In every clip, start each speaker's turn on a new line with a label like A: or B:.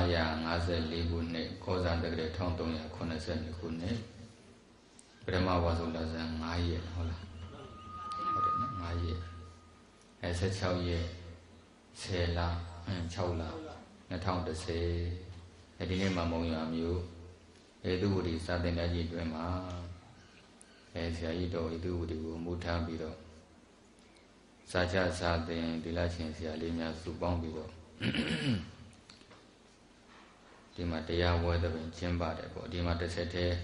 A: 2554ခုနှစ်ကောဇာတက္ကရာ1382ခုနှစ်ပထမဝါဆိုလဇန်9ရက်ဟုတ်လားဟုတ်တယ်နော်9ရက်အဲ16ရက်10လ6လ2010အဲဒီနေ့မှာမုံရွာမျိုးဧတုဝတီစာသင်တန်းကြီးအတွင်းမှာအဲဆရာကြီးတော်ဧတုဝတီကိုမူထားပြီးတော့စာချစာသင်ဒီလချင်းဆရာလေးများစုပေါင်းပြီးတော့ ဒီမှာတရားဝဲတဲ့ပင်ကျင်းပါတယ်ပေါ့ဒီမှာတစ်ဆက်တည်း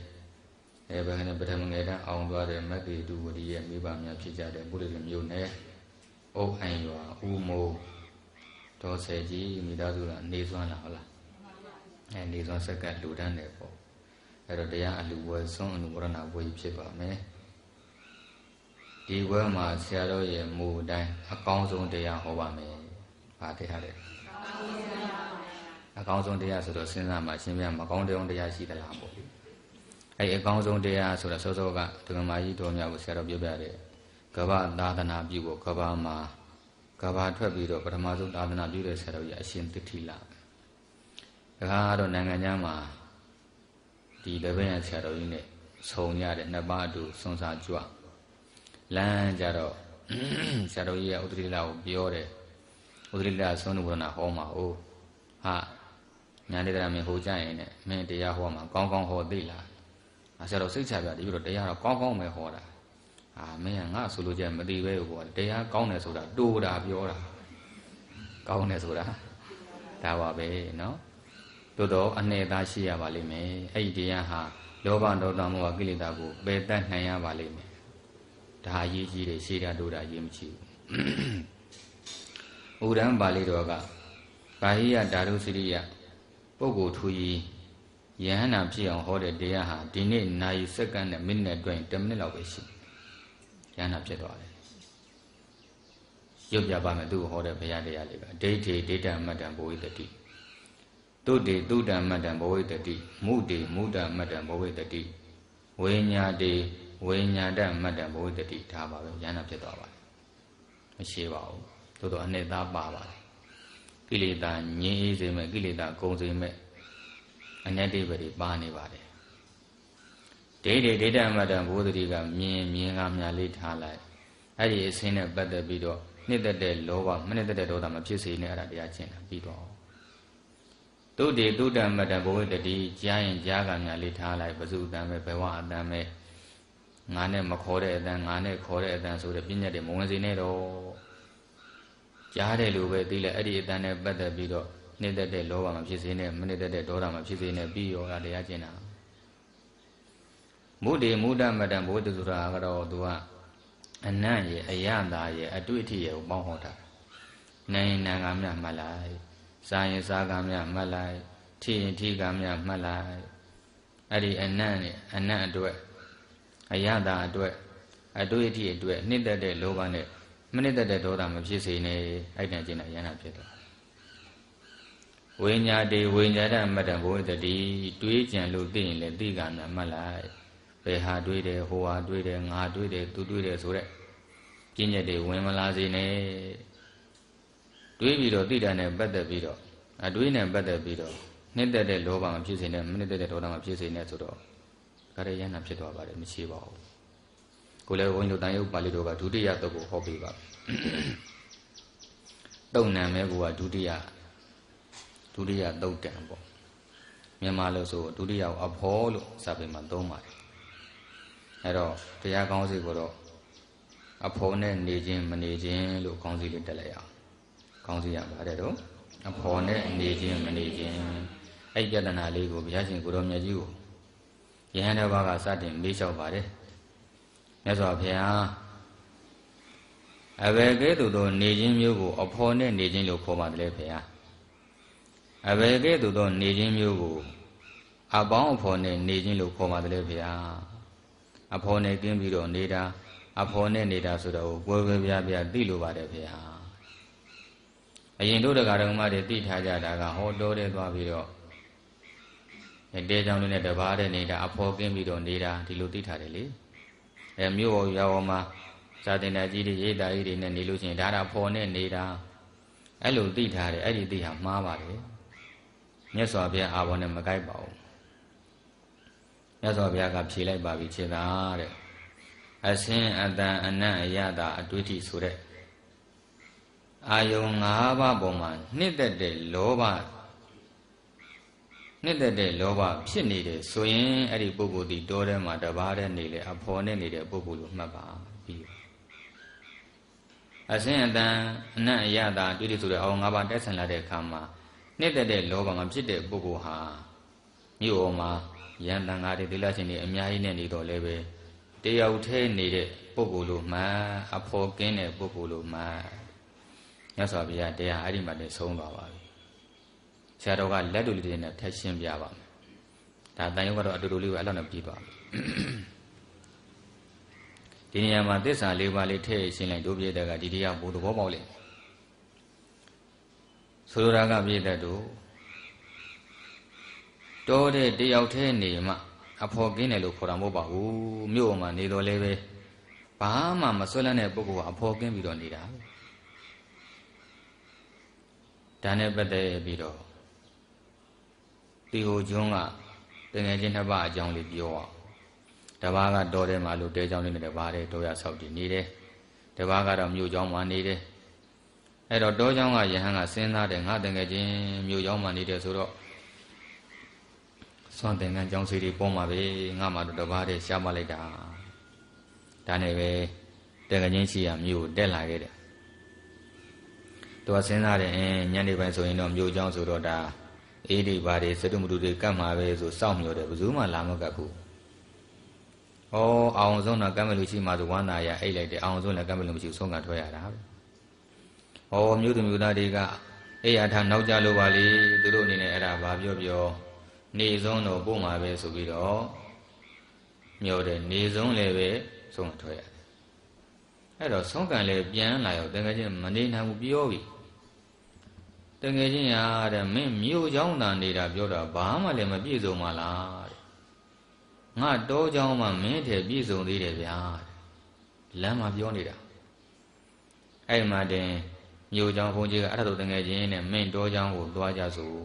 A: အဲဘယ်နဲ့ပထမငယ်တန်းအောင်သွားတဲ့မက်ကေတုဝတီရဲ့မိဘများဖြစ်ကြတဲ့ပုရိသမျိုးနဲ့အုတ်အိုင်ရွာဦးမိုးဒေါ်ဆယ်ကြီးမိသားစုကနေစွမ်းလာဟုတ်လားအဲနေစွမ်းဆက်ကလူတန်းတယ်ပေါ့အဲ့တော့တရားအလူဝဲဆုံးအနုဝရဏဘွေဖြစ်ပါမယ်ဒီဘွဲမှာဆရာတော်ရဲ့မူအတိုင်းအကောင်းဆုံးတရားဟောပါမယ်။ဘာတရားလဲ။ အကောင်းဆုံးတရားဆိုတော့စဉ်းစားမှရှင်းပြမကောင်းတဲ့တရားရှိသလားပေါ့။အဲ့အကောင်းဆုံးတရားဆိုတော့စောစောကဒကမာကြီးတော်များကိုဆရာတော်ပြောပြတယ်။ကဘာသာသနာပြုဖို့ကဘာမှာကဘာထွက်ပြီးတော့ပထမဆုံးသာသနာပြုတဲ့ဆရာတော်ကြီးအရှင်သစ္ထိလာ။ဒါကတော့နိုင်ငံခြားမှာဒီလည်းပဲဆရာတော်ကြီးနဲ့ဆုံရတဲ့နှစ်ပါးအတူစွန့်စားကြွလမ်းကြတော့ဆရာတော်ကြီးကဥဒိလကိုပြောတယ်ဥဒိလသုံးနုဝရဏဟောမှာအိုးဟာ ညာဒေသနာမင်းဟိုကြရင်နဲ့မင်းတရားဟောမှာကောင်းကောင်းဟောသိလား။အဆရာတော်စိတ်ချပြတပြီတော့တရားတော့ကောင်းကောင်းပဲဟောတာ။အာမင်းကငါဆိုလိုချက်မသိပဲဟောတာ။တရားကောင်းတယ်ဆိုတာတိုးတာပြောတာ။ကောင်းတယ်ဆိုတာဒါပါပဲနော်။တို့တော့အနေသားရှိရပါလိမ့်မယ်။အဲ့ဒီတရားဟာလောဘဒေါသမောဟကိလေသာကိုပယ်တတ်နိုင်ရပါလိမ့်မယ်။ဒါအရေးကြီးတယ်ရှေးတာတို့တာရေးမရှိဘူး။ဥဒ္ဒံပါဠိတော်ကဘာဟိယဓာတုစရိယ ပုဂ္ဂိုလ်ထူကြီးယဟန္တာဖြစ်အောင်ဟောတဲ့တရားဟာဒီနေ့နာရီစက္ကန့်နဲ့မိနစ်အတွင်း10မိနစ်လောက်ပဲရှိယဟန္တာဖြစ်သွားတယ်ရုပ်ပြပါမယ်သူဟောတဲ့ဘုရားတရားလေးကဒိဋ္ဌိဒိဋ္ဌမတ္တံဘဝိတတိတုတေတုတံမတ္တံဘဝိတတိမုတေမုဒ္ဒမတ္တံဘဝိတတိဝိညာတေဝိညာတမတ္တဘုဒ္ဓတိထားပါပဲဉာဏ်ဖြစ်သွားပါတယ်မရှိပါဘူးသို့တော့အနှစ်သားပါပါတယ် ကိလေသာငြင်းအေးစေမဲ့ကိလေသာကုန်စေမဲ့အနတ္တိပတိပါနေပါတယ်ဒိဋ္ဌိဒိဋ္ဌမတ္တဘုဒ္ဓတိကမြင်မြင်ကမြလေးထားလိုက်အဲ့ဒီအစင်းနဲ့ပတ်သက်ပြီးတော့နှစ်သက်တဲ့လောဘမနှစ်သက်တဲ့ဒေါသမဖြစ်စေနဲ့အဲ့ဒါတရားကျင့်တာပြီးတော့တုတေတုတ္တမတ္တဘဝတ္တိကြားရင်ကြားကမြလေးထားလိုက်ပစုတံပဲဘဝအတံပဲငါနဲ့မခေါ်တဲ့အတန်ငါနဲ့ခေါ်တဲ့အတန်ဆိုတဲ့ပြဉ္ညာတွေမဝင်စေနဲ့တော့ ကြားတယ်လို့ပဲသိလဲအဲ့ဒီအတန်နဲ့ပတ်သက်ပြီးတော့နှိမ့်သက်တဲ့လောဘမှာဖြစ်စေနဲ့မနှိမ့်သက်တဲ့ဒေါသမှာဖြစ်စေနဲ့ပြီးရောတာတရားကျင့်တာမုဒိမုဒ္ဒမတံဘုဒ္ဓဆိုတာကတော့သူကအနံ့ရဲ့အယတာရဲ့အတွေ့အထိရဲ့ကိုပေါင်းဟောတာနိုင်နံကမြမှတ်လိုက်စားရင်စားကမြမှတ်လိုက်ထိရင်ထိကမြမှတ်လိုက်အဲ့ဒီအနံ့နဲ့အနံ့အတွက်အယတာအတွက်အတွေ့အထိအတွက်နှစ်သက်တဲ့လောဘနဲ့ မနှစ်သက်တဲ့ဒေါသမဖြစ်စေနဲ့အဲ့တန်ကျင်တာယန္တာဖြစ်သွားဝိညာတေဝိညာဒမတ္တဘုဒ္ဓတိတွေးကြံလို့သိရင်လည်းသိကမြမှတ်လိုက်ဘယ်ဟာတွေးတယ်ဟိုဟာတွေးတယ်ငါတွေးတယ်သူတွေးတယ်ဆိုတဲ့ကျင့်ချက်တွေဝင်မလာစေနဲ့တွေးပြီးတော့သိတာနဲ့ပတ်သက်ပြီးတော့အတွေးနဲ့ပတ်သက်ပြီးတော့နှစ်သက်တဲ့လောဘမဖြစ်စေနဲ့မနှစ်သက်တဲ့ဒေါသမဖြစ်စေနဲ့ဆိုတော့ဒါရယန္တာဖြစ်သွားပါတယ်မရှိပါဘူး ကိုလည်းဘုန်းကြီးတို့တန်ရုပ်ပါဠိတော်ကဒုတိယသုတ်ကိုဟောပေးပါတုံနံမဲကဒုတိယဒုတိယသုတ်တံပေါ့မြန်မာလို့ဆိုဒုတိယအဖောလို့စာပေမှာသုံးပါတယ်အဲ့တော့တရားကောင်းစီကိုတော့အဖောနဲ့နေခြင်းမနေခြင်းလို့ကောင်းစီလေးတက်လိုက်အောင်ကောင်းစီရပါတယ်တော့အဖောနဲ့နေခြင်းမနေခြင်းအဲ့ပြဿနာလေးကိုဘုရားရှင်ကိုတော်မြတ်ကြီးကိုယဟန်တစ်ပါးကစတင်မေးလျှောက်ပါတယ် မြတ်စွာဘုရားအဘယ်ကဲ့သို့သောနေခြင်းမျိုးကို အဖော်နဲ့နေခြင်းလို့ခေါ်ပါတယ်လေဘုရားအဘယ်ကဲ့သို့သောနေခြင်းမျိုးကိုအပေါင်းအဖော်နဲ့နေခြင်းလို့ခေါ်ပါတယ်လေဘုရားအဖော်နဲ့ကင်းပြီးတော့နေတာအဖော်နဲ့နေတာဆိုတော့ကိုယ်ပဲပြပြသိလို့ပါတယ်ဘုရားအရင်တို့တရားတော်မတွေသိထားကြတာကဟောတော်တဲ့သွားပြီးတော့တဲကြောင်လေးနဲ့တပါးတဲ့နေတာအဖော်ကင်းပြီးတော့နေတာဒီလိုသိထားတယ်လေ အဲမြို့ပေါ်ရွာပေါ်မှာဇာတင်တာကြီးတွေရေးတာကြီးတွေနဲ့နေလို့ရှိရင်ဒါတာဖော်နဲ့နေတာအဲ့လိုသိထားတယ်အဲ့ဒီသိဟာမှားပါတယ်မြတ်စွာဘုရားအာဘောနဲ့မကိုက်ပါဘူးမြတ်စွာဘုရားကဖြေလိုက်ပါပြီခြေသာတဲ့အစင်းအတန်အနတ်အရတာအတွေ့အထိဆိုတဲ့အာယုံ၅ပါးပေါ်မှာနှစ်သက်တဲ့လောဘ နှစ်သက်တဲ့လောဘဖြစ်နေတယ်ဆိုရင်အဲ့ဒီပုဂ္ဂိုလ်ဒီတောထဲမှာတပါးတည်းနေလေအဖော်နဲ့နေတဲ့ပုဂ္ဂိုလ်လို့မှတ်ပါပြီးအစင်းအတန်အနတ်အရတာတွေ့တယ်ဆိုတဲ့အောင်၅ပါးတက်ဆင်လာတဲ့အခါမှာနှစ်သက်တဲ့လောဘမှာဖြစ်တဲ့ပုဂ္ဂိုလ်ဟာမြို့ပေါ်မှာယန္တန်ကားတွေသီလရှင်တွေအများကြီးနဲ့နေတော့လည်းပဲတယောက်တည်းနေတဲ့ပုဂ္ဂိုလ်လို့မှန်အဖော်ကင်းတဲ့ပုဂ္ဂိုလ်လို့မှန်မြတ်စွာဘုရားတရားအဲ့ဒီမှာတည်းဆုံးသွားပါပြီ ဆရာတော်ကလက်တူလေးတွေနဲ့ထက်ရှင်းပြပါမယ်ဒါတန်ရုပ်ကတော့အတူတူလေးပဲအဲ့လောက်နဲ့ပြီးသွားပြီဒီနေရာမှာသစ္စာလေးပါးလေးထည့်ရှင်းလိုက်တို့ပြည့်တဲ့ကဒီတရားဘုသဘောပေါက်လိမ့်ဆိုလိုတာကပြည့်တဲ့တို့တော်တဲ့တယောက်တည်းနေမှအဖော်ကင်းတယ်လို့ခေါ်တာမဟုတ်ပါဘူးမြို့မှာနေတော်လဲပဲဘာမှမဆွဲလန်းတဲ့ပုဂ္ဂိုလ်ကအဖော်ကင်းပြီးတော့နေတာဒါနဲ့ပတ်သက်ပြီးတော့ တီဟိုကျွန်းကတငယ်ချင်းနှစ်ပါးအကြောင်းလေးပြောအောင်တပားကတော်ထဲမှာလို့တဲကြောင်းလေးနဲ့တပားတဲ့တော်ရဆောက်တည်နေတယ်တပားကတော့မြို့ကျောင်းမှာနေတယ်အဲ့တော့တောเจ้าကယဟန်ကစဉ်းစားတယ်ငါတကယ်ချင်းမြို့เจ้าမှာနေတယ်ဆိုတော့စွန့်တင်ကန်းကျောင်းစီတွေပေါ်မှာပဲငါမှတော့တပားတဲ့ရှားမလိုက်တာဒါနဲ့ပဲတကယ်ချင်းရှိရမြို့တက်လာခဲ့တယ်သူကစဉ်းစားတယ်အင်းညနေပိုင်းဆိုရင်တော့မြို့เจ้าဆိုတော့ဒါ အေးဒီဘာတွေစတုမတူတွေကတ်မှာပဲဆိုစောင့်မျှော်တယ်ဘယ်သူမှလာမကတ်ဘူးဩအောင်ဆုံးတော့ကမ်းမလူရှိမှဆိုဝမ်းသာရအိတ်လိုက်တယ်အောင်ဆုံးလည်းကမ်းမလူမရှိဆုံးကထွက်ရတာပဲ။ဩမြို့သူမြို့သားတွေကအေးရထားနောက်ကြလို့ပါလေသူတို့အနေနဲ့အဲ့ဒါဘာပြောပြောနေဆုံးတော့ပို့မှာပဲဆိုပြီးတော့မျောတယ်နေဆုံးလည်းပဲဆုံးထွက်ရတယ်။အဲ့တော့ဆုံးကံလည်းပြန်လာရောတကယ်ချင်းမနေနိုင်ဘူးပြောပြီ။ တကယ်ချင်းရတဲ့မင်းမြို့เจ้าတန်နေတာပြောတာဘာမှလည်းမပြည့်စုံပါလားတဲ့။ငါတောเจ้าမှမင်းထဲပြည့်စုံသေးတယ်ဗျာ။လမ်းမှာပြောနေတာ။အဲ့မှာတင်မြို့เจ้าဘုန်းကြီးကအဲ့ဒါတို့တငယ်ချင်းနဲ့မင်းတောเจ้าကိုသွားကြစို့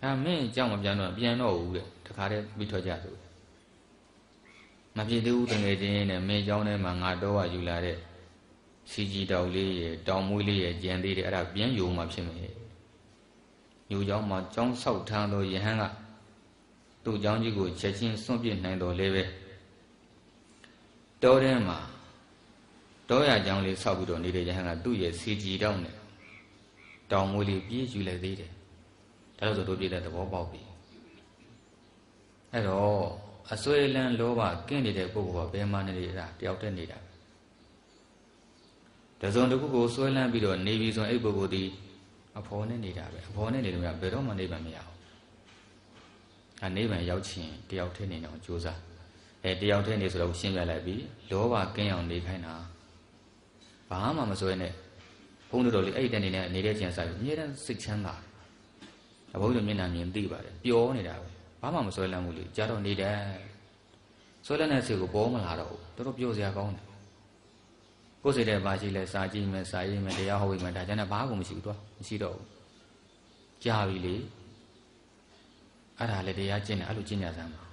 A: ။ဒါမင်းเจ้าမပြန်တော့ပြန်တော့ဘူးတဲ့။တခါတည်းပြီးထွက်ကြစို့။မဖြစ်သေးဘူးတငယ်ချင်းနဲ့မင်းเจ้าထဲမှာငါတော့ယူလာတဲ့ စီကြီးတောက်လေးရဲ့တောင်မွေးလေးရဲ့ကြံသေးတယ်အဲ့ဒါပြန်ယူမှဖြစ်မယ်။မြို့เจ้าမှာကျောင်းဆောက်ထမ်းသောယဟန်ကသူ့เจ้าကြီးကိုချက်ချင်းစွန့်ပစ်နိုင်တော်လဲပဲ။တောထဲမှာတောရကြောင်လေးဆောက်ပြီးတော့နေတဲ့ယဟန်ကသူ့ရဲ့စီကြည်တောင်းနဲ့တောင်မွေးလေးပြေးယူလိုက်သေးတယ်ဒါလို့ဆိုတို့ပြည့်တဲ့သဘောပေါက်ပြီအဲ့တော့အစွဲလန်းလောဘကင်းနေတဲ့ပုဂ္ဂိုလ်ကဘယ်မှနေနေတာတယောက်တည်းနေတာ တစုံတစ်ခုကိုစွဲလန်းပြီးတော့နေပြီဆိုရင်အဲ့ပုဂ္ဂိုလ်ဒီအဖော်နဲ့နေတာပဲအဖော်နဲ့နေလို့မရဘယ်တော့မှနေပါမရဘူးအဲနေပါရောက်ချင်တယောက်တည်းနေအောင်ကြိုးစားအဲတယောက်တည်းနေဆိုတော့ရှင်းပြလိုက်ပြီလောဘကင်းအောင်နေခိုင်းတာဘာမှမစွဲနဲ့ဘုန်းတော်လေးအဲ့တဲ့နေနဲ့နေတဲ့ကျန်စားပြီးအမြဲတမ်းစိတ်ချမ်းသာတယ်ဘုန်းတော်မျက်နှာမြင်သိပါတယ်ပျော်နေတာပဲဘာမှမစွဲလန်းဘူးလေကြားတော့နေတယ်စွဲလန်းတဲ့စိတ်ကိုပေါ်မလာတော့ဘူးတော်တော်ပျော်စရာကောင်းတယ် ကိုယ်စိတ်ထဲပါရှိလဲစာကြည့်မယ်စာရေးမယ်တရားဟောပြီးမယ်ဒါကြတဲ့ဘာမှမရှိဘူးတော့မရှိတော့ဘူးကြားပြီလေအဲ့ဒါလည်းတရားကျင့်တယ်အဲ့လိုကျင့်ကြစမ်းပါ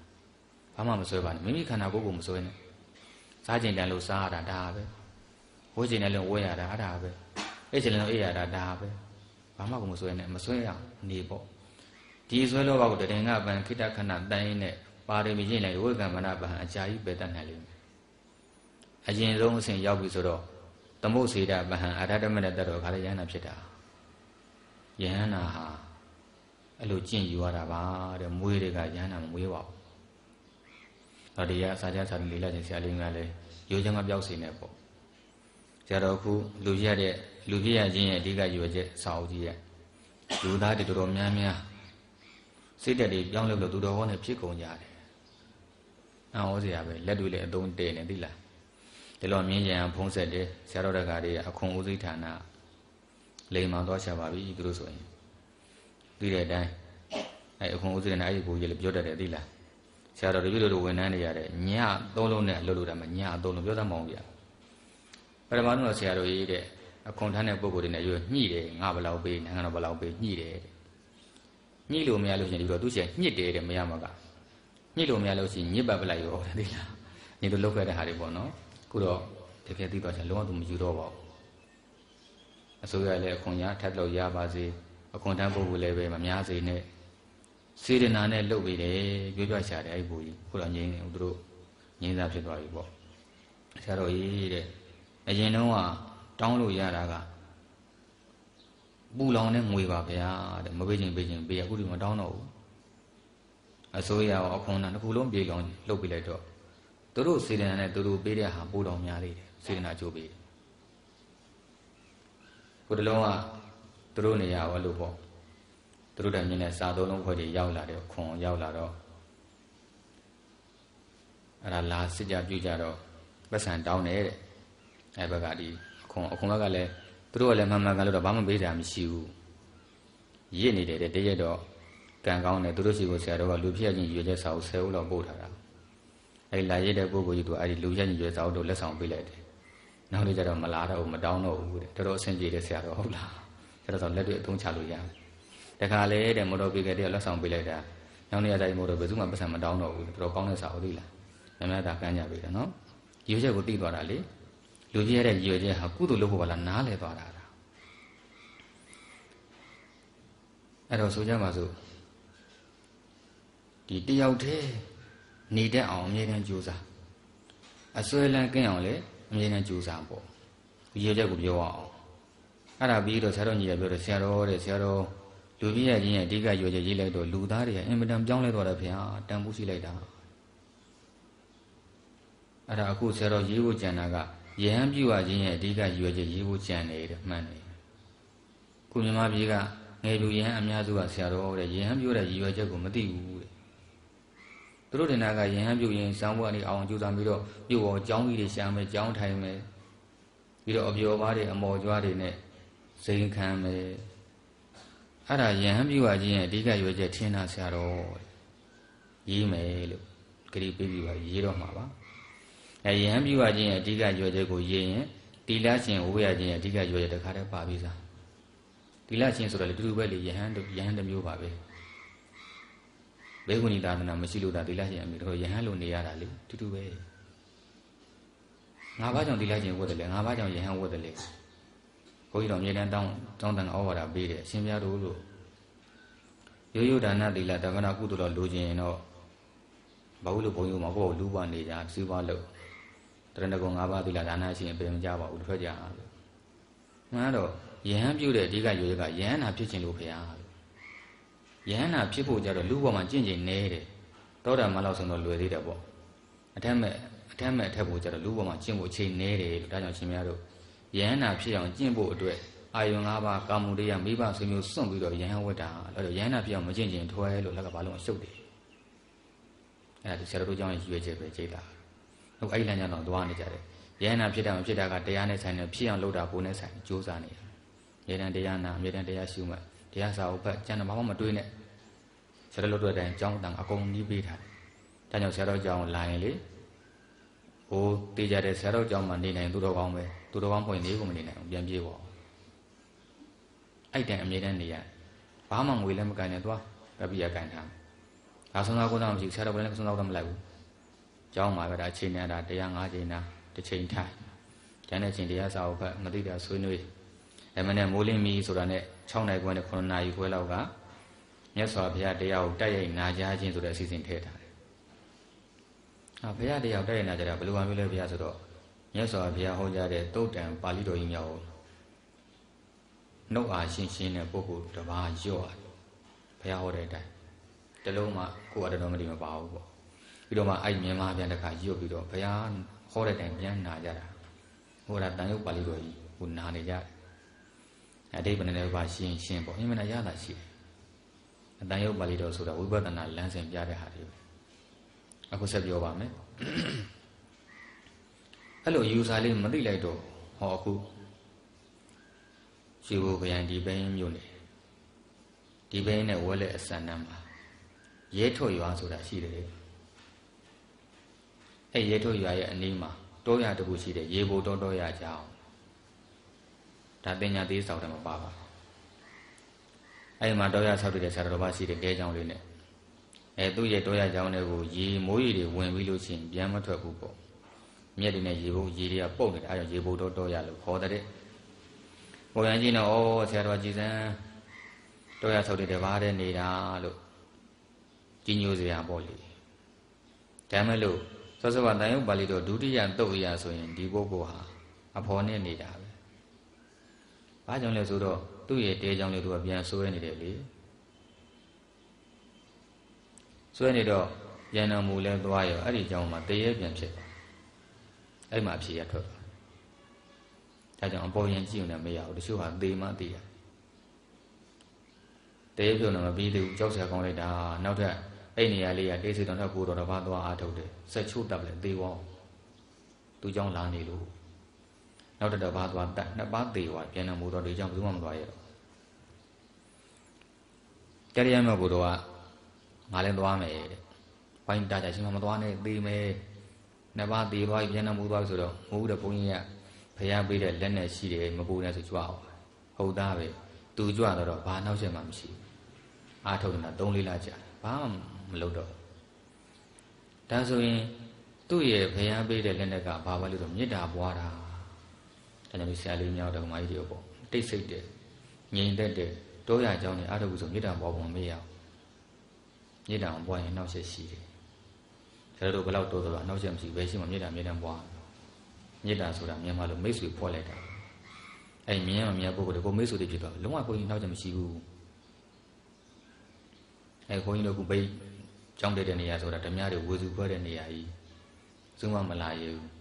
A: ဘာမှမစွဲပါနဲ့မိမိခန္ဓာကိုယ်ကိုမစွဲနဲ့စားကျင်တယ်လို့စားရတာဒါပဲဝိကျင်နဲ့လည်းဝဲရတာအဲ့ဒါပဲအဲ့ကျင်လည်းအေးရတာဒါပဲဘာမှကိုမဆွဲနဲ့မဆွဲရနေပေါ့ဒီဆွဲလောဘကိုတရင်ကပန်ခိတခဏတန်ရင်နဲ့ပါရမီကျင့်လိုက်ဝိကမ္မနာပဟံအကြာကြီးပယ်တတ်နိုင်လိမ့်မယ် အရင်ဆုံးအစဉ်ရောက်ပြီဆိုတော့သမုတ်စေတပဟံအာရတမနဲ့တတ်တော့ခါလေယန္နာဖြစ်တာယန္နာဟာအဲ့လိုကျင့်ယူရတာပါတဲ့မွေးတွေကယန္နာမမွေးပါဘူး။ဒါတရားစာကြစာလေးလာခြင်းဆရာလေးကလည်းရိုးချမ်းမပြောက်စေနဲ့ပေါ့ဆရာတော်ခုလူပြရတဲ့လူပြရခြင်းရဲ့အဓိကရွယ်ချက်စာအုပ်ကြီးရဲ့လူသားတွေတော်တော်များများစိတ်တက်တွေပြောင်းလဲလို့သူတော်ဟောနဲ့ဖြစ်ကုန်ကြတယ်။အော်စရာပဲလက်တွေလည်းအသုံးတည့်နေသိလား။ ဒီလိုမြင်းကြံဖုံးဆက်တယ်ဆရာတော်တက္ကတွေအခွန်ဦးစိဌာနလိမ်မှန်သွားချပါပြီသူတို့ဆိုရင်ပြီးတဲ့အတိုင်းအဲအခွန်ဦးစိဌာနအဲ့ဒီကိုကြီးလည်းပြောတတ်တယ်သိလား။ဆရာတော်တပည့်တို့ဝန်ထမ်းတွေရတဲ့ညသုံးလုံးနဲ့အလုပ်လုပ်တာမှညသုံးလုံးပြောသမောင်းပြ။ပရမတ်တော်ဆရာတော်ကြီးတဲ့အခွန်ထမ်းတဲ့ပုဂ္ဂိုလ်တွေနဲ့ရွညှိတယ်ငါဘလောက်ပေးနိုင်ငံတော်ဘလောက်ပေးညှိတယ်ညှိလို့မရလို့ရှိရင်ဒီတော့သူ့ရှင်ညှစ်တယ်တဲ့မရမကညှိလို့မရလို့ရှိရင်ညှစ်ပတ်ပလိုက်ရောတဲ့ဒီလားညီတို့လောက်ခဲ့တဲ့ဟာတွေပေါ့နော် ခုတော့တကယ်သိတော့ချင်လုံးဝသူမယူတော့ပါဘူးအစိုးရလည်းအခွန်ရထပ်လို့ရပါစေအခွန်တန်းပုဂ္ဂိုလ်လည်းပဲမများစေနဲ့စေတနာနဲ့လှုပ်ပြီးတယ်ကြွေးကြွရှာတယ်အဲ့ဘူကြီးခုတော့ငြင်းသူတို့ငြင်းစားဖြစ်သွားပြီပေါ့ဆရာတော်ကြီးတဲ့အရင်တော့ကတောင်းလို့ရတာကပူလောင်တဲ့ငွေပါဗျာတဲ့မပေးခြင်းပေးခြင်းပေးရအခုဒီမတောင်းတော့ဘူးအစိုးရရောအခွန်တန်းတစ်ခုလုံးပြေလောင်လှုပ်ပြီးလိုက်တော့ သူတို့စေတနာနဲ့သူတို့ပေးတဲ့ဟာပိုးတော်များလေးတယ်စေတနာကြိုးပေးတယ်ကိုတလုံးကသူတို့နေရာဝလို့ပေါ့သူတို့တိုင်မြင်တဲ့စာသုံးလုံးခွဲတွေရောက်လာတယ်ခွန်ရောက်လာတော့အဲ့ဒါလာစစ်ကြပြုကြတော့ပတ်စံတောင်းတယ်တဲ့အဲ့ဘက်ကဒီအခွန်အခွန်ဘက်ကလည်းသူတို့ကလည်းမှန်မှန်ကန်လို့တော့ဘာမှပေးတာမရှိဘူးရစ်နေတယ်တဲ့တရက်တော့ကံကောင်းတယ်သူတို့စီကိုဆရာတော်ကလူဖြစ်ချင်းရွေချက်စာအုပ်10ဦးလောက်ပို့ထားတာ အဲ့လာရတဲ့ပုဂ္ဂိုလ်ကြီးသူအဲ့ဒီလူရက်ညီရွယ်စာအုပ်တို့လက်ဆောင်ပေးလိုက်တယ်နောက်နေ့ကျတော့မလာတော့ဘူးမတောင်းတော့ဘူးတဲ့တော်တော်အဆင်ပြေတယ်ဆရာတော်ဟုတ်လားဆရာတော်ဆိုလက်တွေအသုံးချလို့ရတယ်တခါလေတဲ့မော်တော်ပေကတည်းကလက်ဆောင်ပေးလိုက်တာနောက်နေ့ကျတိုင်းမော်တော်ဘယ်သူမှပတ်စံမတောင်းတော့ဘူးတော်တော်ကောင်းတဲ့စာအုပ်လေးလားများများသာကမ်းကြပြီတယ်နော်ရွေချက်ကိုသိသွားတာလေလူကြီးရတဲ့ရွေချက်ဟာကုသိုလ်လုပ်ဖို့ပါလားနားလဲသွားတာအဲ့တော့ဆိုကြပါစို့ဒီတယောက်တည်း နေတတ်အောင်အမြဲတမ်းကြိုးစားအစွဲလန်းကင်းအောင်လည်းအမြဲတမ်းကြိုးစားပေါ့ရေချက်ကိုပြောအောင်အဲ့ဒါပြီးတော့ဆရာတော်ညီရပြောတယ်ဆရာတော်တဲ့ဆရာတော်လူပြည့်ရခြင်းရဲ့အဓိကရွေချက်ရေးလိုက်တော့လူသားတွေကအင်မတန်ပြောင်းလဲသွားတယ်ဖေဟာတန်ဖိုးရှိလိုက်တာအဲ့ဒါအခုဆရာတော်ရေးဖို့ကြံတာကယဟန်ပြုရခြင်းရဲ့အဓိကရွေချက်ရေးဖို့ကြံနေတယ်မှန်တယ်ခုမြန်မာပြည်ကငယ်လူယဟန်အများစုကဆရာတော်တဲ့ယဟန်ပြုတဲ့ရည်ရွယ်ချက်ကိုမသိဘူးတဲ့ သူတို့တင်တာကယဟန်ပြုရင်စောင်းဘွားနေအောင်ကြိုးစားပြီးတော့ပြုတ်ပေါ်ကြောင်းကြီးတွေရှာမယ်ကြောင်းထိုင်မယ်ပြီးတော့အပျော်ပါးတွေအမော်ကြွားတွေနဲ့ဇိမ်ခံမယ်အဲ့ဒါယဟန်ပြုရခြင်းရဲ့အဓိကရွယ်ချက်ထင်တာဆရာတော်ရေးမယ်လို့ဂရိပေးပြီးပါရေးတော့မှာပါအဲယဟန်ပြုရခြင်းရဲ့အဓိကရွယ်ချက်ကိုရေးရင်တိလရှင်ဝေရခြင်းရဲ့အဓိကရွယ်ချက်တခါတည်းပါပြီးသားတိလရှင်ဆိုတော့လေတူတူပဲလေယဟန်ယဟန်တစ်မျိုးပါပဲ ဘေကုဏီသာသနာမရှိလို့ဒါသီလရှင်အမိတို့ယဟန်လိုနေရတာလေတူတူပဲငါးပါးကြောင့်သီလရှင်ဝတ်တယ်လေငါးပါးကြောင့်ယဟန်ဝတ်တယ်လေဘုန်းကြီးတော်မြေတန်းတောင်းတောင်းတန်ဩဝါဒပေးတယ်အရှင်ဘုရားတို့လို့ရိုးရိုးဒါနသီလတက္ကနာကုသိုလ်တော်လိုချင်ရင်တော့ဘာလို့လို့ဘုန်းကြီးကကိုယ့်လူပါနေကြစီးပွားလို့တရဏဂုံ၅ပါးသီလဒါနရှင်ပြင်မကြပါဘူးတစ်ဖက်ကြအောင်မှန်တော့ယဟန်ပြုတဲ့အဓိကရိုးရကယဟန်နာဖြစ်ခြင်းလို့ဖရာ ယဟန္တာဖြစ်ဖို့ကြတော့လူ့ဘဝမှာကြင့်ကြင်နေတယ်တောတာမလောက်ဆိုတော့လွယ်သေးတယ်ပေါ့အထက်မဲ့အထက်မဲ့အထက်ဖို့ကြတော့လူ့ဘဝမှာကျင့်ဖို့အချိန်နေတယ်လို့ဒါကြောင့်ရှင်များတို့ယဟန္တာဖြစ်အောင်ကျင့်ဖို့အတွက်အာယုံ၅ပါးကာမုရိယမိဘဆွေမျိုးစွန့်ပြီးတော့ယဟန်ဝတ္တာအဲ့တော့ယဟန္တာဖြစ်အောင်မကျင့်ကြင်ထွဲလို့လက်ကဘာလို့ရှုပ်တယ်အဲ့ဒါဆရာတို့ကြောင့်ရွေးချက်ပဲကြိတ်တာဟုတ်အဲ့ဒီလမ်းကြောင်းတော့သွားနေကြတယ်ယဟန္တာဖြစ်တာမဖြစ်တာကတရားနဲ့ဆိုင်တယ်ဖြစ်အောင်လုပ်တာကိုယ်နဲ့ဆိုင်ကြိုးစားနေတယ်မြေတန်တရားနာမြေတန်တရားရှုမှတ် တရားစာအုပ်ဖတ်ကျန်တယ်ဘာမှမတွေးနဲ့ဆရာတော်တို့တဲ့အတိုင်းကြောင်းတန်အကုန်နီးပေးထားတယ်ဒါကြောင့်ဆရာတော်ကြောင်းလာရင်လေဟိုတေးကြတဲ့ဆရာတော်ကြောင်းမှာနေနိုင်သူတော်ကောင်းပဲသူတော်ကောင်းဖွင့်နေကိုမနေနိုင်ဘူးပြန်ပြေးပေါ့အဲ့တိုင်အမြဲတမ်းနေရဘာမှငွေလည်းမကန်နဲ့သွားကပိယကန်ထားဒါဆုံးသားကိုတော့မရှိဆရာတော်ကလည်းဆုံးသားတော့မလိုက်ဘူးကျောင်းမှာပဲဒါအချိန်နဲ့ဒါတရား၅ချိန်နာတစ်ချိန်ထိုင်ကျန်တဲ့ချိန်တရားစာအုပ်ဖတ်မသိတာဆွေးနွေးဒါမှနဲ့မိုးလင်းမီဆိုတာနဲ့ 6နိုင်ခွဲနဲ့9နာရီခွဲလောက်ကမြတ်စွာဘုရားတရားကိုတိုက်ရိုက်နာကြားခြင်းဆိုတဲ့အစီအစဉ်ထည့်ထားတယ်။ဟာဘုရားတရားတိုက်ရိုက်နာကြတာဘယ်လိုမှမျိုးလဲဘုရားဆိုတော့မြတ်စွာဘုရားဟောကြားတဲ့တုတ်တံပါဠိတော်ကြီးများကိုနှုတ်အားရှင်းရှင်းတဲ့ပုဂ္ဂိုလ်တစ်ပါးရော့ဘုရားဟောတဲ့အတိုင်းတလုံးမှကိုယ်အတော်မတိမပါဘူးပေါ့။ပြီးတော့မှအဲ့မြန်မာပြန်တစ်ခါရွတ်ပြီးတော့ဘုရားဟောတဲ့အတိုင်းပြန်နာကြတာ။ဟောတာတန်ရုပ်ပါဠိတော်ကြီးကိုနာနေကြတယ် အတိပ္ပယ်နဲ့ပါရှင်းရှင်းပေါ့အင်မနာရတာရှိတယ်အတန်ရုပ်ပါဠိတော်ဆိုတာဝိပဿနာလမ်းစဉ်ပြတဲ့ဟာတွေအခုဆက်ပြောပါမယ်အဲ့လိုယူဆလေးမသိလိုက်တော့ဟောအခုရှိဖို့ခရိုင်ဒီဘင်းမြို့နေဒီဘင်းနဲ့ဝဲလက်အစံနမ်းမှာရဲထုတ်ရွာဆိုတာရှိတယ်အဲ့ရဲထုတ်ရွာရဲ့အနီးမှာတောရတခုရှိတယ်ရေဘိုတောတောရကြောင်း ဒါတင်ညာသေးစောက်တယ်မပါပါအဲ့မှာတောရဆောက်တည်တဲ့ဆရာတော်ဘာရှိတဲ့တဲကြောင်လေးနဲ့အဲသူ့ရဲ့တောရကြောင်တွေကိုရေမိုးရေတွေဝင်ပြီးလို့ရှိရင်ပြန်မထွက်ဘူးပေါ့မြက်တွေနဲ့ရေဘုတ်ရေတွေကပုတ်နေတာအဲဒါရေဘုတ်တော့တောရလို့ခေါ်တဲ့ဘုရားကြီးတော့ဩဆရာတော်ကြည်စံတောရဆောက်တည်တဲ့ဘာတဲ့နေတာလို့ကြီးညိုစရာပေါ့လေဒါမဲ့လို့စောစောကတန်ရုပ်ပါဠိတော်ဒုတိယတုတ်ရဆိုရင်ဒီပုဂ္ဂိုလ်ဟာအဖော်နဲ့နေတာပဲ။ ။ဘာကြောင့်လဲဆိုတော့သူ့ရဲ့တဲကြောင့်လေသူကပြန်ဆွဲနေတယ်လေ။ဆွဲနေတော့ရန်တော်မူလဲသွားရောအဲ့ဒီကြောင့်မှတရေပြန်ဖြစ်သွား။အဲ့မှာအဖြေရထွက်သွား။ဒါကြောင့်အပေါ်ရင်ကြည့်ုံနဲ့မရဘူး။တချို့ဟာသေမှသိရတယ်။တရေပြုံတော့မပြီးသေးဘူး။ကြောက်စရာကောင်းလိုက်တာ။နောက်ထပ်အဲ့နေရာလေးကတေးစီတော်ထပ်ကိုတော်တော်ဘာသွားအားထုတ်တယ်။ဆက်ချို့တပ်လဲသေဝေါ။သူကြောင့်လာနေလို့ နောက်တစ်ပါးသွားတတ်နှစ်ပါးသေးသွားပြန်တော်မူတော့ဒီကြောင့်ဘယ်သူမှမသွားရတော့တရားမြတ်ဘုရားကငါလည်းသွားမယ်တဲ့ဝိုင်းတာကြရှင်မသွားနဲ့သေးမယ်နှစ်ပါးသေးသွားပြန်တော်မူသွားဆိုတော့မဟုတ်တဲ့ဘုန်းကြီးကဖျားပေးတဲ့လက်နဲ့ရှိတယ်မပူနဲ့ဆိုကြွအောင်ဟုတ်သားပဲသူကြွတော့ဘာနောက်ချက်မှမရှိဘူးအာထုတ်နေတာ3လကြာဘာမှမလုပ်တော့ဒါဆိုရင်သူ့ရဲ့ဖျားပေးတဲ့လက်နဲ့ကဘာပဲလို့ဆိုမေတ္တာပွားတာ ဒါကြောင့်ဆရာလေးမြောက်တော်မကြီးတွေပေါ့တိတ်ဆိတ်တယ်ငြိမ်သက်တယ်တောရကြောင်းနဲ့အားထုတ်ဆိုမေတ္တာပွားဖို့မမေ့ရအောင်မေတ္တာပွားရင်နောက်ဆက်ရှိတယ်ဆရာတို့ဘယ်လောက်တိုးတော့နောက်ဆက်မရှိဘယ်ရှိမှမေတ္တာမေတ္တာပွားမေတ္တာဆိုတာမြန်မာလိုမိတ်ဆွေဖွဲ့လိုက်တာအဲ့မြင်ရမြင်ပုဂ္ဂိုလ်ကိုမိတ်ဆွေတွေဖြစ်သွားလုံးဝကိုကြီးနောက်ချက်မရှိဘူးအဲခွန်ကြီးတို့ကဘိတ်ကြောင်းတဲ့နေရာဆိုတာဓမြတွေဝေစုခွဲတဲ့နေရာကြီးစုမမလာရဘူး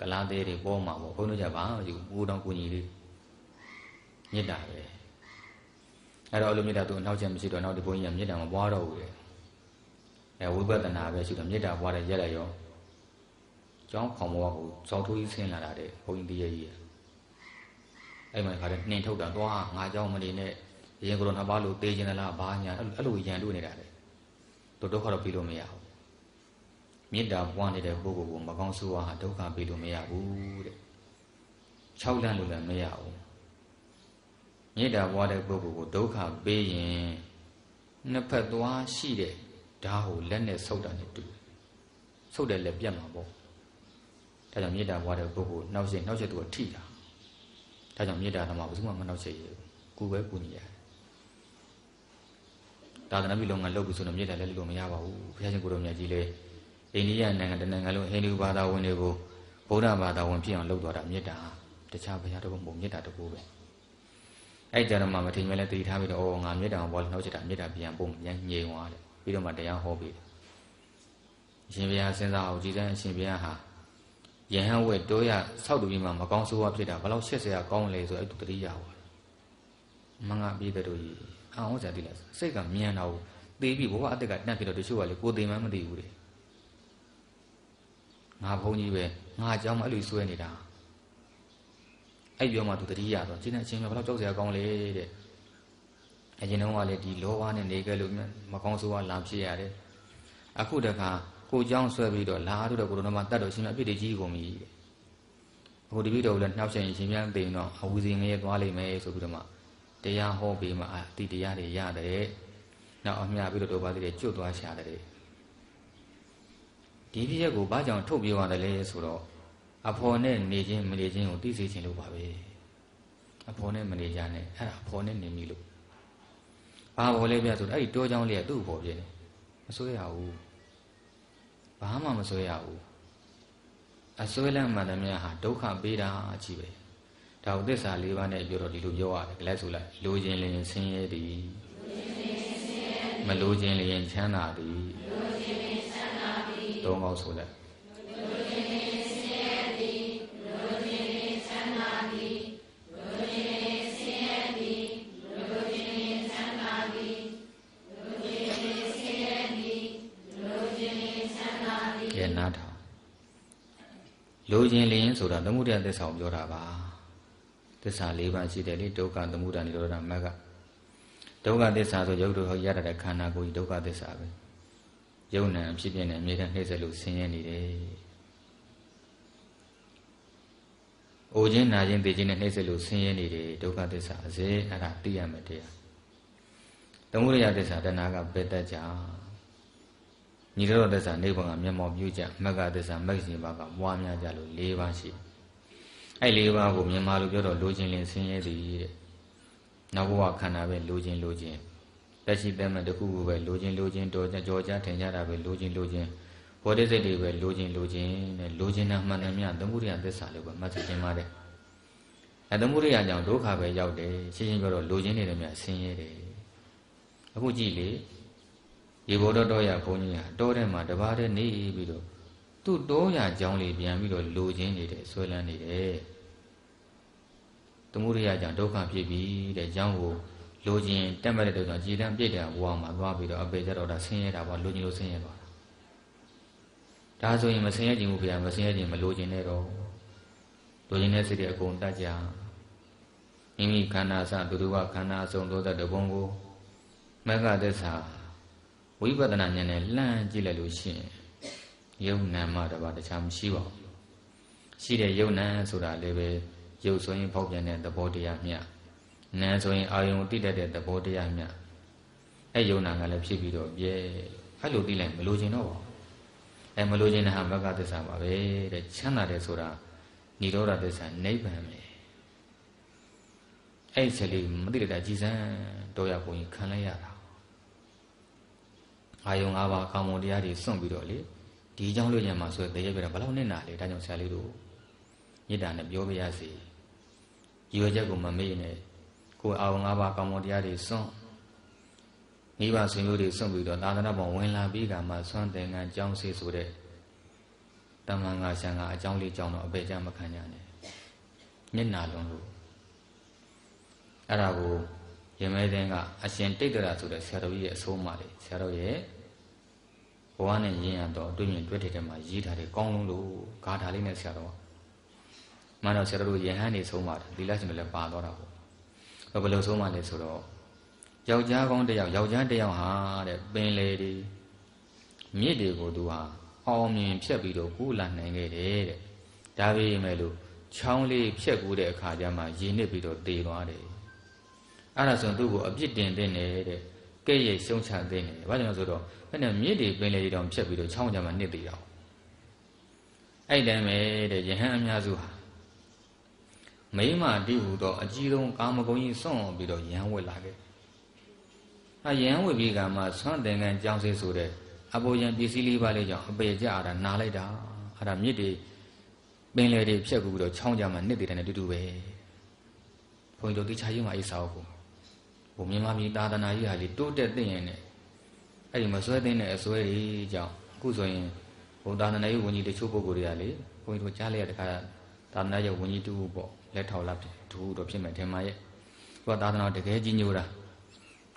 A: ကလားသေးတွေပေါ်မှာပေါ့ဘုန်းတော်ကြပါယူဘူးတောင်ကိုညီလေးမြစ်တာပဲအဲ့တော့အလိုမြစ်တာသူအနောက်ချက်မရှိတော့နောက်ဒီဘုန်းကြီးကမြစ်တာမပွားတော့ဘူးလေအဲဝိပဿနာပဲရှိတော့မြစ်တာပွားတဲ့ရက်လိုက်ရောကျောင်းခေါင်ဘောကိုဇောက်ထိုးကြီးဆင်းလာတာတဲ့ဘုန်းကြီးတရကြီးအဲ့မှာခါတဲ့နှင်ထုတ်တာသွားငါကျောင်းမနေနဲ့ရင်ကိုယ်တော်နှစ်ပါးလို့တေးခြင်းလားဘာညာအဲ့လိုရန်တွေ့နေတာလေတို့ဒုက္ခတော့ပြီးလို့မရဘူး မေတ္တာပွားနေတဲ့ပုဂ္ဂိုလ်ကိုမကောင်းဆိုးဟာဒုက္ခပြီးလို့မရဘူးတဲ့၆လန့်လို့လည်းမရဘူးမေတ္တာပွားတဲ့ပုဂ္ဂိုလ်ကိုဒုက္ခပေးရင်နှစ်ဖက်သွားရှိတဲ့ဓာတ်ကိုလက်နဲ့ဆုပ်တာနဲ့တူဆုပ်တယ်လည်းပြတ်မှာပေါ့ဒါကြောင့်မေတ္တာပွားတဲ့ပုဂ္ဂိုလ်နှောက်ရှက်နှောက်ရှက်သူကထိတာဒါကြောင့်မေတ္တာဓမ္မဘယ်သူမှမနှောက်ရှက်ရဘူးကိုယ်ပဲကိုနေရတယ်သာသနာ့ပြုလုပ်ငန်းလုပ်ပြီဆိုတော့မြေတာလည်းလို့မရပါဘူးဘုရားရှင်ကိုယ်တော်မြတ်ကြီးလည်း အိန္ဒိယနိုင်ငံတနိုင်ငံလုံးဟိန္ဒူဘာသာဝင်တွေကိုဗုဒ္ဓဘာသာဝင်ဖြစ်အောင်လုပ်သွားတာမြေတာတခြားဘုရားတော်ဘုံမြေတာတကူပဲအဲ့ကြတော့မှမထင်မြဲလဲတည်ထားပြီးတော့အော်ငါမြေတာဘောလည်းနှောက်ချတာမြေတာပြန်ပုံပြန်ငြိမ်သွားတယ်ပြီးတော့မှတရားဟောပြီးအရှင်ဘုရားစဉ်းစားအောင်ကြည်စမ်းအရှင်ဘုရားဟာယဟန်ဝဲတိုးရဆောက်တူကြီးမှာမကောင်းဆိုးဝါးဖြစ်တာဘယ်လောက်ရှက်စရာကောင်းလဲဆိုအဲ့သူတတိယဟောမငါပြည်တော်ကြီးအောင်စရာတိလားစိတ်ကမြန်တော့သေပြီဘဝအတ္တကတန့်ပြီးတော့တချို့ကလေကိုသိမှမသိဘူးလေ ငါဘုန်းကြီးပဲငါအကြောင်းမအဲ့လိုဆွဲနေတာအဲ့ပြောမှသူတတိယတော့ရှင်းတဲ့အချင်းပဲဘယ်တော့ကြောက်စရာကောင်းလေတဲ့အရင်တုန်းကလည်းဒီလောဘနဲ့နေခဲ့လို့မကောင်းဆိုးကလာဖြစ်ရတယ်အခုတခါကိုเจ้าဆွဲပြီးတော့လာတို့တော့ကိုတော်မတတ်တော့ရှင်မအပြစ်တွေကြီးကုန်ပြီအခုတပည့်တော်လည်းနှောက်ရှင်ရှင်ပြန်သိရင်တော့အဝူစီငရဲသွားလိမ့်မယ်ဆိုပြီးတော့မှတရားဟောပြီးမှအတိတရားတွေရတယ်နောက်အမြပြီးတော့တို့ပါသေးတယ်ကျွတ်သွားရှာတယ် ဒီပြည့်ရက်ကိုဘာကြောင့်ထုတ်ပြောရတယ်လဲဆိုတော့အဖော်နဲ့နေခြင်းမနေခြင်းကိုသိစေခြင်းလို့ပါပဲအဖော်နဲ့မနေကြနဲ့အဲ့ဒါအဖော်နဲ့နေပြီလို့ဘာဘောလဲပြဆိုတော့အဲ့ဒီတောချောင်းလေးကသူ့ဘောပြင်းနေမဆွဲရဘူးဘာမှမဆွဲရဘူးအဆွဲလန့်မှန်သမျှဟာဒုက္ခပေးတာအကြည့်ပဲဒါဥသစ္စာ၄ပါးနဲ့ပြောတော့ဒီလိုပြောရတယ်ကြလဲဆိုလိုက်လိုခြင်းလျင်ဆင်းရဲသည်မလိုခြင်းလျင်ချမ်းသာသည် သုံးကောက်ဆိုလိုက်ကဲနားထောင်လိုခြင်းလျင်ဆိုတာသမုဒယသစ္စာကိုပြောတာပါသစ္စာ၄ပါးရှိတယ်လေဒုက္ခသမုဒယនិရောဓမဂ္ဂဒုက္ခသစ္စာဆိုရုပ်တို့ဟောရတဲ့ခန္ဓာကိုယ်ကြီးဒုက္ခသစ္စာပဲ ယုံနံဖြစ်ပြနေအမြဲတမ်းနှိမ့်ဆက်လို့ဆင်းရဲနေတယ်။အိုခြင်းနာခြင်းသိခြင်းနဲ့နှိမ့်ဆက်လို့ဆင်းရဲနေတယ်ဒုက္ခသစ္စာအစေအဲ့ဒါသိရမယ်တရားသမုဒိယသစ္စာတဏှာကပယ်တတ်ကြညီတော်သစ္စာနိဗ္ဗာန်ကမျက်မှောက်ပြုကြမဂ္ဂသစ္စာမဂ္ဂင်ပါကပွားများကြလို့၄ပါးရှိအဲ့၄ပါးကိုမြန်မာလိုပြောတော့လိုချင်လင်ဆင်းရဲသည်တဲ့နောက်ဘဝခန္ဓာပဲလိုချင်လိုချင် တက်ရှိတဲ့မဲ့တခုခုပဲလိုချင်လိုချင်တော်ကြောကြထင်ကြတာပဲလိုချင်လိုချင်ဘောဓိစိတ်တွေပဲလိုချင်လိုချင်နဲ့လိုချင်တာမှန်တယ်မြသမုဒိယသစ္စာလို့ပဲမှတ်သိခြင်းပါတယ်အဲသမုဒိယကြောင့်ဒုက္ခပဲရောက်တယ်ရှင်းရှင်းပြောတော့လိုချင်နေတယ်မြဆင်းရဲတယ်အခုကြည့်လေရေဘောတော်တော်ရဘုန်းကြီးဟာတောထဲမှာတပါးတည်းနေပြီးတော့သူ့တောရအကြောင်းလေးပြန်ပြီးတော့လိုချင်နေတယ်ဆွဲလန်းနေတယ်သမုဒိယကြောင့်ဒုက္ခဖြစ်ပြီတဲ့အကြောင်းကို လိုချင်တက်မဲ့တဲ့တုန်းကကြည်တန်းပြည့်တဲ့ဘဝမှာသွားပြီးတော့အပေကြတော့ဒါဆင်းရဲတာပေါ့လိုချင်လို့ဆင်းရဲသွားတာဒါဆိုရင်မဆင်းရဲခြင်းဘူးဗျာမဆင်းရဲခြင်းမလိုချင်နဲ့တော့လိုချင်တဲ့စိတ်တွေအကုန်တတ်ကြမိမိခန္ဓာစသူတို့ကခန္ဓာအစုံသောတဲ့ဘုံကိုမဂ္ဂသစ္စာဝိပဿနာဉာဏ်နဲ့လှမ်းကြည့်လိုက်လို့ရှိရင်ယုံနာမတပါတခြားမရှိပါဘူးရှိတဲ့ယုံနာဆိုတာလည်းပဲယုတ်ဆိုရင်ဖောက်ပြန်တဲ့သဘောတရားမြတ် နာဆိုရင်အာယုံတိတတ်တဲ့သဘောတရားမြတ်အဲယုံနာကလည်းဖြစ်ပြီးတော့ပြဲအဲ့လိုသိလိုက်မလို့ခြင်းတော့ပါအဲမလို့ခြင်းဟာမဂ္ဂသစ္စာပါပဲတဲ့ချမ်းသာတယ်ဆိုတာនិရောဓသစ္စာနိဗ္ဗာန်ပဲအဲ့ချက်လေးမသိတဲ့ကြည်စမ်းတော့ရဘုံကြီးခံလိုက်ရတာအာယုံ၅ပါးကာမုန်တရားတွေစွန့်ပြီးတော့လေဒီအကြောင်းလို့ညမှာဆိုရင်တရေပြတာဘယ်လောက်နဲ့နာလေဒါကြောင့်ဆရာလေးတို့မေတ္တာနဲ့ပြောပြရစီရည်ရွယ်ချက်ကိုမမေ့နဲ့ ကိုယ်အာယုံ၅ပါးကာမုန်တရားတွေစွန့်မိဘဆွေမျိုးတွေစွန့်ပြီးတော့သာသနာ့ဘောင်ဝင်လာပြီးကမှစွန့်တယ်ငံကြောင်းစေဆိုတဲ့တမန်ငါရှံကအကြောင်းလေးကြောင်းတော့အပေကြမခံကြနဲ့မျက်နာလုံးလို့အဲ့ဒါကိုရမဲတဲ့ကအရှင်တိတ်တရာဆိုတဲ့ဆရာတော်ကြီးရဲ့အဆိုးမှလေဆရာတော်ရဲ့ဘဝနဲ့ရင်းရတော့တွေ့မြင်တွေ့တဲ့ထဲမှာရေးထားတယ်ကောင်းလုံးလို့ဂါထာလေးနဲ့ဆရာတော်မှန်တော့ဆရာတော်တို့ယဟန်နေဆုံးပါတယ်သီလရှင်တွေလည်းပါတော့တာပေါ့ ဘယ်လိုဆုံးမှလဲဆိုတော့ယောက်ျားကောင်းတယောက်ယောက်ျားတယောက်ဟာတဲ့ပင်လေဒီမြစ်တွေကိုသူဟာအောင်မြင်ဖြတ်ပြီးတော့ကူးလာနိုင်ခဲ့တယ်တဲ့ဒါပေမဲ့လို့ချောင်းလေးဖြတ်ကူးတဲ့အခါကျမှရေနစ်ပြီးတော့တေသွားတယ်အဲ့ဒါဆိုသူ့ကိုအပြစ်တင်တဲ့တဲ့ကဲ့ရဲ့ရှုံးချတဲ့နေဘာကြောင့်ဆိုတော့ဘယ်နဲ့မြစ်တွေပင်လေတောင်ဖြတ်ပြီးတော့ချောင်းကြမှာနှစ်သေးတာအဲ့တိုင်းပဲတဲ့ယဟန်အများစုဟာ မိမတိဟုသောအကြီးဆုံးကာမဂုဏ်ကြီးစွန့်ပြီးတော့ရန်ဝက်လာခဲ့။အရန်ဝက်ပြီးကမှဆွမ်းတင်ကန်ကြောင်းစေဆိုတဲ့အပေါ်ယံပစ္စည်းလေးပါးလေးကြောင့်အပေကြတာနားလိုက်တာ။အဲ့ဒါမြစ်တွေပင်လေတွေဖြတ်ကူပြီးတော့ချောင်းကြမှာနှစ်သေးတယ်နဲ့တူတူပဲ။ဘုန်းကြီးတို့တရားရင်းမှာအိစာအုပ်ကိုဟိုမြန်မာပြည်သာသနာကြီးဟာလေတိုးတက်သိရင်နဲ့အဲ့ဒီမဆွဲသိတဲ့အစွဲကြီးကြောင့်အခုဆိုရင်ဟိုသာသနာရေးဝန်ကြီးတချို့ပုဂ္ဂိုလ်တွေကလေဘုန်းကြီးတို့ကြားလိုက်ရတဲ့ခါသာသနာရေးဝန်ကြီးတူပေါ့လက်ထောက်လာတူတော့ဖြစ်မယ်ထင်ပါရဲ့သူကသာသနာတကယ်ကြီးညိုတာ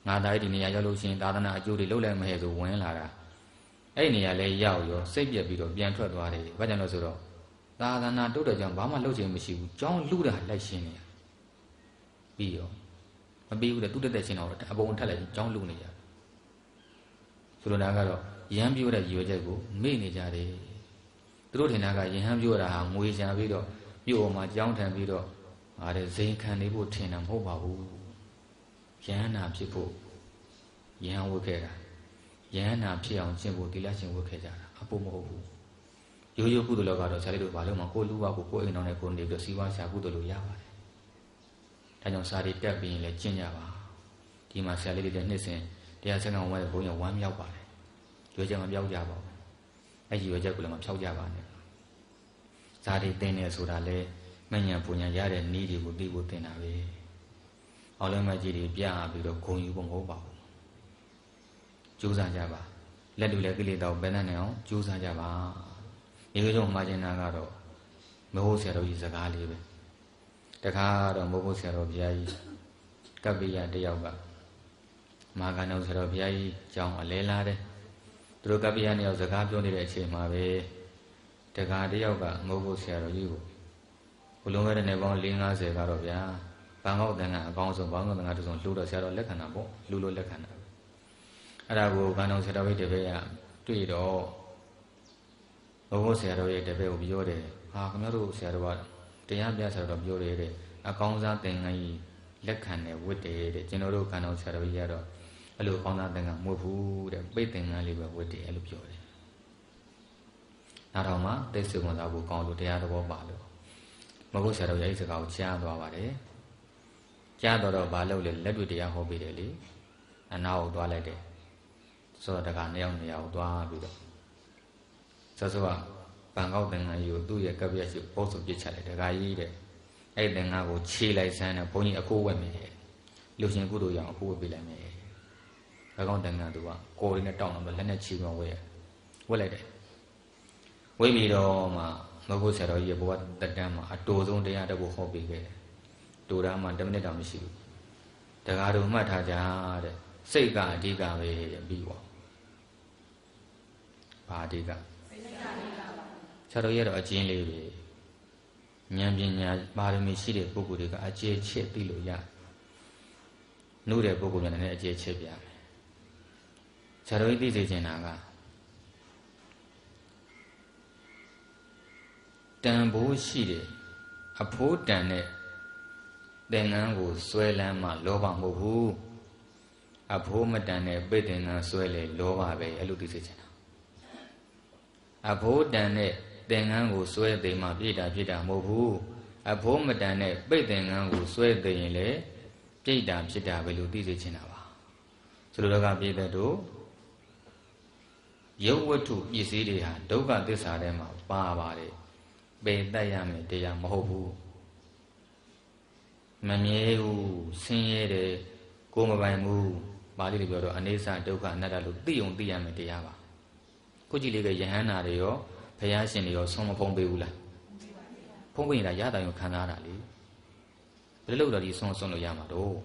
A: ငါသားဒီနေရာရောက်လို့ရှိရင်သာသနာအကျိုးတွေလုံးလိုက်မဟဲ့ဆိုဝင်လာတာအဲ့ဒီနေရာလဲရောက်ရောစိတ်ပြက်ပြီးတော့ပြန်ထွက်သွားတယ်ဘာကြောင့်လဲဆိုတော့သာသနာတိုးတဲ့ကြောင့်ဘာမှလုပ်ချင်မရှိဘူးကြောင်းလူတာလိုက်ရှင်းနေပြီးရောမပြီးဘူးတဲ့သူတက်တက်ရှင်းတော့အပုံထက်လိုက်ကြောင်းလူနေကြဆိုလိုတာကတော့ယဟန်ပြောတဲ့ရည်ရွယ်ချက်ကိုမေ့နေကြတယ်သူတို့ထင်တာကယဟန်ပြောတာဟာငွေချံပြီးတော့ မြို့ပေါ်မှာကြောင်းထန်ပြီးတော့ငါတဲ့ဇိမ်ခံနေဖို့ထင်တာမဟုတ်ပါဘူးယဟန်နာဖြစ်ဖို့ယဟန်ဝတ်ခဲ့တာယဟန်နာဖြစ်အောင်ကျင့်ဖို့တိလရှင်ဝတ်ခဲ့ကြတာအဖို့မဟုတ်ဘူးရိုးရိုးကုသိုလ်လောက်ကတော့ဆရာလေးတို့ဘာလို့မှကိုလူဝကိုကိုအိမ်တော်နဲ့ကိုနေပြီးစီးပွားရှာကုသိုလ်လို့ရပါတယ်ဒါကြောင့်စာရီတက်ပြီးရင်လည်းကျင့်ကြပါဒီမှာဆရာလေးတွေနှစ်စဉ်တရားစခန်းဝဲဘုန်းကြီးဝမ်းမြောက်ပါတယ်ရွေးချက်မပြောက်ကြပါဘူးအဲ့ဒီရွေးချက်ကိုလည်းမဖြောက်ကြပါနဲ့ ဇာတိသိနေဆိုတာလေမညံပူညာရတဲ့နီးတွေကိုသိဖို့တင်တာပဲအောက်လမ်းမကြီးတွေပြပြီးတော့ဂုံယူဖို့မဟုတ်ပါဘူးကြိုးစားကြပါလက်လူလက်ကိလေသာကိုဘယ်နဲ့အောင်ကြိုးစားကြပါဒီလိုကြောင့်မှာကျင်တာကတော့မဟုတ်ဆရာတော်ကြီးစကားလေးပဲတခါတော့မဟုတ်ဆရာတော်ဘုရားကြီးကပ္ပိယတယောက်ကမာကနောဆရာတော်ဘုရားကြီးကြောင်းအလဲလာတယ်သူတို့ကပ္ပိယနှစ်ယောက်စကားပြောနေတဲ့အချိန်မှာပဲ တခါတယောက်ကမဟုတ်ဆရာတော်ကြီးကိုဘလုံးဝဲတဲ့နေပေါင်း450ကတော့ဗျာဘန်ကောက်တန်ကအကောင်းဆုံးဘောင်းကောက်တန်ကတဆုံးလှူတော့ဆရာတော်လက်ခံတာပေါ့လှူလို့လက်ခံတာအဲ့ဒါကိုဘန်တော်ဆရာတော်ရဲ့တပည့်ကတွေ့တော့ဘုန်းဆရာတော်ရဲ့တပည့်ကိုပြောတယ်ဟာခင်ဗျားတို့ဆရာတော်ကတရားပြဆရာတော်ပြောတယ်တဲ့အကောင်းစားသင်္ကန်းကြီးလက်ခံတယ်ဝတ်တယ်တဲ့ကျွန်တော်တို့ခန္ဓာဆရာတော်ကြီးကတော့အဲ့လိုကောင်းသားသင်္ကန်းမွတ်ဘူးတဲ့ပိတ်သင်္ကန်းလေးပဲဝတ်တယ်အဲ့လိုပြောတယ် နောက်တော့မှသိစုံဝင်စားဖို့ကောင်းလို့တရားတော်ပါလို့မဟုတ်ဆရာတော်ရဲ့စကားကိုကြားသွားပါတယ်ကြားတော့တော့ဘာလုပ်လဲလက်တွေ့တရားဟောပေးတယ်လေအနာကိုသွားလိုက်တယ်ဆိုတော့တခါနှစ်ယောက်နှစ်ယောက်သွားပြီးတော့ဆောဆောကဘန်ကောက်သင်္ကန်းကြီးကိုသူ့ရဲ့ကပ်ပြက်ရှိပို့ဆိုပြစ်ချလိုက်တယ်ဒကာကြီးတဲ့အဲ့သင်္ကန်းကိုခြေလိုက်ဆန်းတယ်ဘုန်းကြီးအခုဝက်မိတယ်လူရှင်ကုသိုလ်ရအောင်အခုဝက်ပေးလိုက်မယ်ဘကောင်သင်္ကန်းသူကကိုယ်ရင်းနဲ့တောင်းတော့လက်နဲ့ချီပြီးဝက်ရဝက်လိုက်တယ် ဝက်ပြီးတော့မှမဟုတ်ဆရာတော်ကြီးရဲ့ဘဝတက်တန်းမှာအတူဆုံးတရားတစ်ခုဟောပေးခဲ့တယ်တူတာမှ10မိနစ်တောင်မရှိဘူးတကားတို့မှတ်ထားကြတဲ့စိတ်ကအဓိကပဲပြီးပါဘာအဓိကဆရာတော်ရဲ့တော့အကျဉ်းလေးပဲဉာဏ်ပညာပါရမီရှိတဲ့ပုဂ္ဂိုလ်တွေကအကျေချက်သိလို့ရနှုတ်တဲ့ပုဂ္ဂိုလ်များလည်းအကျေချက်ပြမယ်ဆရာတော်ကြီးသိစေချင်တာက တန်ဖိုးရှိတယ်အဖိုးတန်တဲ့သင်္ကန်းကိုဆွဲလန်းမှလောဘမဟုတ်ဘူးအဖိုးမတန်တဲ့ပိတ်သင်္ကန်းဆွဲလေလောဘပဲအဲ့လိုသိစေချင်တာအဖိုးတန်တဲ့သင်္ကန်းကိုဆွဲသိမှပြည့်တာပြည့်တာမဟုတ်ဘူးအဖိုးမတန်တဲ့ပိတ်သင်္ကန်းကိုဆွဲသိရင်လေပြည့်တာဖြစ်တာပဲလို့သိစေချင်တာပါဆိုလိုတော့ကပြည့်တဲ့တို့ရုပ်ဝတ္ထုပစ္စည်းတွေဟာဒုက္ခသစ္စာထဲမှာပါပါတယ် ပယ်တတ်ရမယ်တရားမဟုတ်ဘူးမမြဲဘူးဆင်းရဲတယ်ကိုမပိုင်ဘူးပါဠိလိုပြောတော့အနေစာဒုက္ခအနတ္တလို့သိုံသိရမယ်တရားပါခုကြည့်လေးကယဟန္တာတွေရောဘုရားရှင်တွေရောဆုံးမဖုံးပေးဘူးလားဖုံးပေးရင်ဒါရတာရောခံစားတာလေဘယ်လိုလုပ်တော့ဒီဆုံးဆုံးလို့ရမှာတော့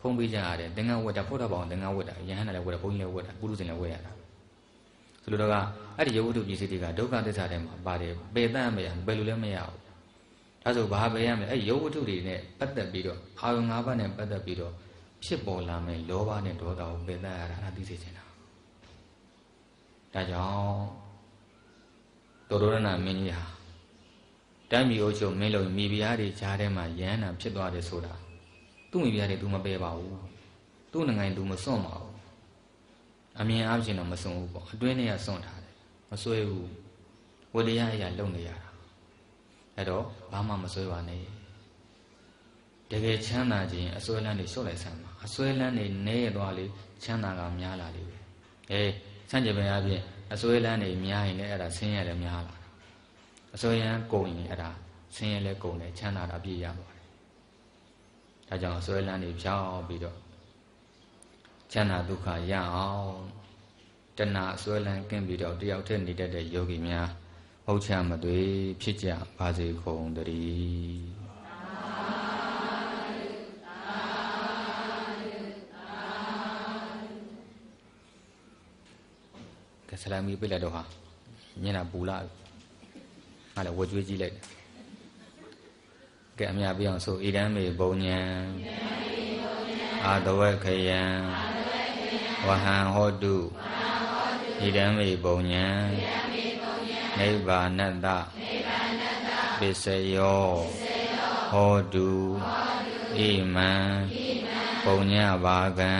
A: ဖုံးပေးကြရတယ်သင်္ကန်းဝတ်တာဖုတ်တော်ပေါအောင်သင်္ကန်းဝတ်တာယဟန္တာလည်းဝတ်တာဘုန်းကြီးလည်းဝတ်တာပုရုဇဉ်လည်းဝတ်ရတာဆိုလိုတော့က အဲ့ဒီယုတ်ဝတ္ထုပစ္စည်းတွေကဒုက္ခသစ္စာထဲမှာပါတယ်ပယ်တတ်မရဘယ်လိုလဲမရဘူးဒါဆိုဘာပဲရမလဲအဲ့ယုတ်ဝတ္ထုတွေနဲ့ပတ်သက်ပြီးတော့အာယုံ၅ပါးနဲ့ပတ်သက်ပြီးတော့ဖြစ်ပေါ်လာမယ်လောဘနဲ့ဒေါသကိုပယ်တတ်ရတာအသိစေချင်တာဒါကြောင့်တောရဏမင်းကြီးဟာတမ်းပြည်အုပ်ချုပ်မင်းလုံးမိဖုရားတွေကြားထဲမှာရဟန္တာဖြစ်သွားတယ်ဆိုတာသူ့မိဖုရားတွေ तू မပယ်ပါဘူးသူ့နိုင်ငံ तू မစွန့်ပါဘူးအမြင်အားဖြင့်တော့မစွန့်ဘူးပေါ့အတွင်းထဲကစွန့်ထားတယ် မဆွဲဘူးဝိတရားအရာလုံနေရတာအဲ့တော့ဘာမှမဆွဲပါနဲ့တကယ်ချမ်းသာခြင်းအစွဲလန်းတွေလျှော့လိုက်စမ်းပါအစွဲလန်းတွေနည်းရသွားလေချမ်းသာကများလာလေပဲအေးဆန့်ကျင်ဘက်အပြင်အစွဲလန်းတွေများရင်လည်းအဲ့ဒါဆင်းရဲလည်းများလာတာအစွဲရန်ကုန်ရင်အဲ့ဒါဆင်းရဲလည်းကုန်တယ်ချမ်းသာတာပြည့်ရပါတယ်ဒါကြောင့်အစွဲလန်းတွေဖြောင်းပြီးတော့ချမ်းသာဒုက္ခရအောင် တဏှာအစွဲလန်းကင်းပြီးတော့တယောက်တည်းနေတတ်တဲ့ယောဂီများဟုတ်ချမသွေဖြစ်ကြပါစေကုန်တည်းကဆလာမီပြလိုက်တော့ဟာမျက်နှာပူလာဟာလည်းဝကြွေးကြည့်လိုက်ကဲအများပြအောင်ဆိုဣဒံမေဘုံညံအာတဝက်ခယံဝဟံဟောတု ဣဒံမေဘုံညံနိဗ္ဗာနတပစ္စယောဟောတုဣမံပုံညဘာကံ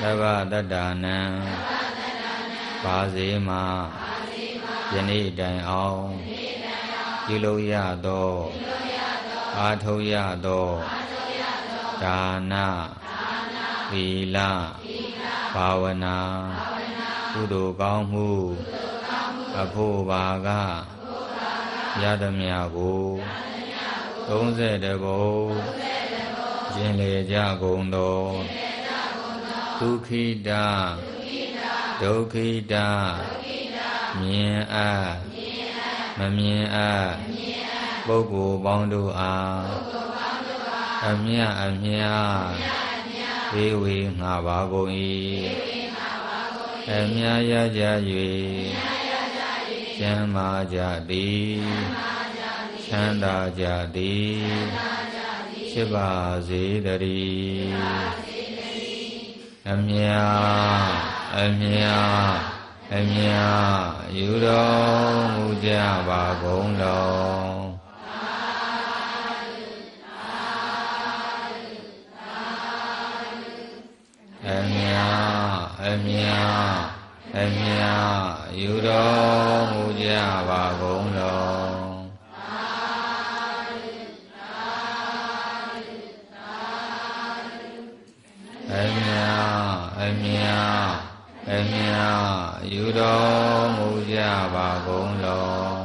A: သဗ္ဗတတ္တနံပါစေမှာယနေ့တိုင်အောင်ပြုလို့ရသောအာထုတ်ရသောဒါနသီလဘာဝနာ ကုသိုလ်ကောင်းမှုအဖို့ပါကရသမျှကို30ဘုံကျင်လေကြကုန်သောဒုက္ခိတဒုက္ခိတမြင်အပ်မမြင်အပ်ပုဂ္ဂိုလ်ပေါင်းတို့အားအမြအမြဝေဝေငါပါကုန်၏ အမြရကြ၍ကျမ်းမာကြသည်ချမ်းသာကြသည်ဖြစ်ပါစေတည်းအမြအမြအမြယူတော်မူကြပါကုန်တော် အမြအမြအမြယူတော်မူကြပါကုန်တော်အမြအမြအမြယူတော်မူကြပါကုန်တော်